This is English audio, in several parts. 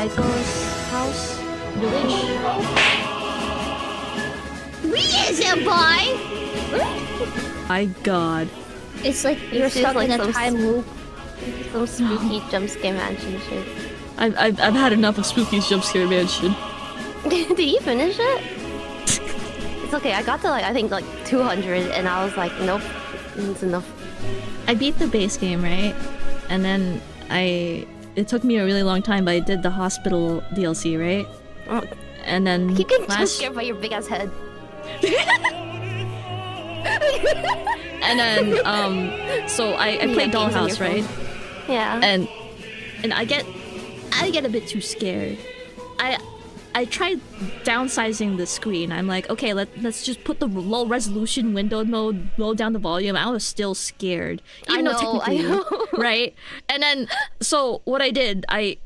Aiko's house village. We is it, boy! My god. It's like you're This stuck like in a some time loop. Some spooky jump scare mansion shit. I've, I've, I've had enough of Spooky's Jump Scare Mansion. Did you finish it? it's okay. I got to like I think like 200, and I was like, nope, it's enough. I beat the base game, right? And then I... It took me a really long time, but I did the hospital DLC, right? Oh, And then keep getting jump last... scared by your big ass head. And then, um... So I, I You played got games on your Dollhouse, right? phone. Yeah. and and I get I get a bit too scared. I I tried downsizing the screen. I'm like, okay, let let's just put the low resolution window mode, low down the volume. I was still scared, I even though know, I know. right? And then, so what I did, I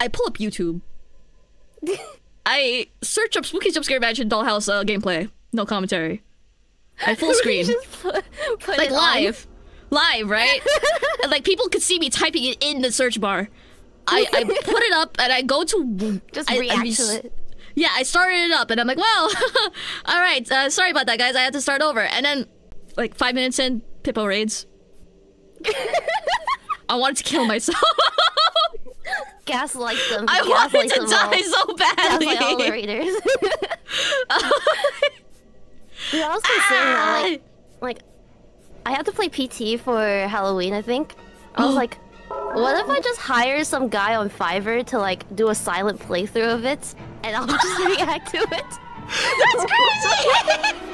I pull up YouTube. I search up Spooky Jump Scare Mansion Dollhouse uh, gameplay. No commentary. I full screen put, put like it on. live, live, right? and like people could see me typing it in the search bar. I, I put it up and I go to Just I- I react res- to it. Yeah, I started it up and I'm like, well, all right, uh, sorry about that, guys. I had to start over. And then, like five minutes in, Pippa raids. I wanted to kill myself. Gaslight them. I gaslight wanted to die all. so badly. Gaslight all the raiders. I was considering that, like, like, I had to play PT for Halloween, I think. I was like, what if I just hire some guy on Fiverr to like do a silent playthrough of it, and I'll just react to it? That's crazy.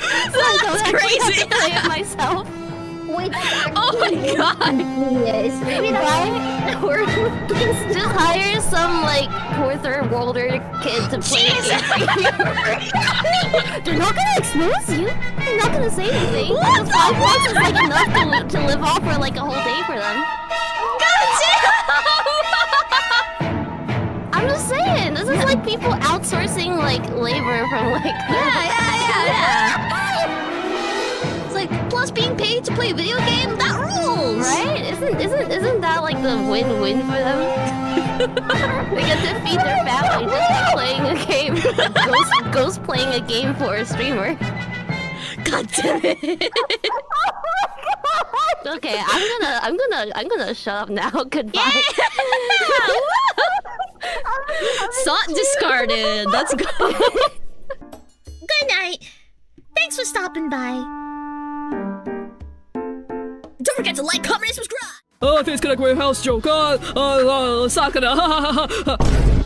So I don't That's actually have crazy. to play it myself. Wait, Oh my god. Yes, maybe Right? Or just hire some like poor third worlder kid to play you. They're not gonna expose you. They're not gonna say anything. What the five bucks is fuck? like I'm just saying, this is like people outsourcing like labor from like Yeah, yeah, yeah, yeah. It's like plus being paid to play a video game. That rules, Right? Isn't isn't isn't that like the win-win for them? they get to feed their family just by playing a game. Ghost, ghost playing a game for a streamer. God damn it. Okay, I'm gonna I'm gonna I'm gonna shut up now. Goodbye. Sought discarded. Let's go. Good night. Thanks for stopping by. Don't forget to like, comment, and subscribe. Oh, please connect with house joke. Uh, uh, uh, Sakura.